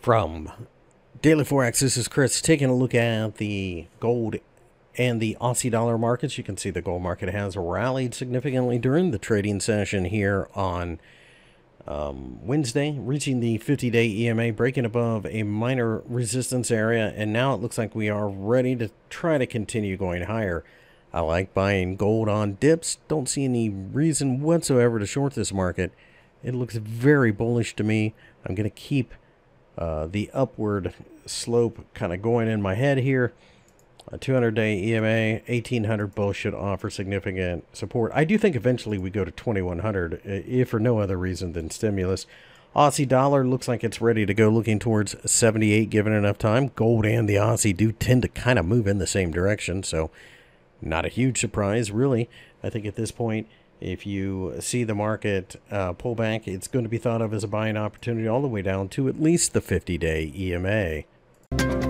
From Daily Forex, this is Chris taking a look at the gold and the Aussie dollar markets. You can see the gold market has rallied significantly during the trading session here on um, Wednesday, reaching the 50 day EMA, breaking above a minor resistance area, and now it looks like we are ready to try to continue going higher. I like buying gold on dips, don't see any reason whatsoever to short this market. It looks very bullish to me. I'm going to keep uh, the upward slope kind of going in my head here. A 200 day EMA, 1800 both should offer significant support. I do think eventually we go to 2100, if for no other reason than stimulus. Aussie dollar looks like it's ready to go, looking towards 78 given enough time. Gold and the Aussie do tend to kind of move in the same direction, so not a huge surprise, really. I think at this point, if you see the market uh, pull back, it's going to be thought of as a buying opportunity all the way down to at least the 50 day EMA.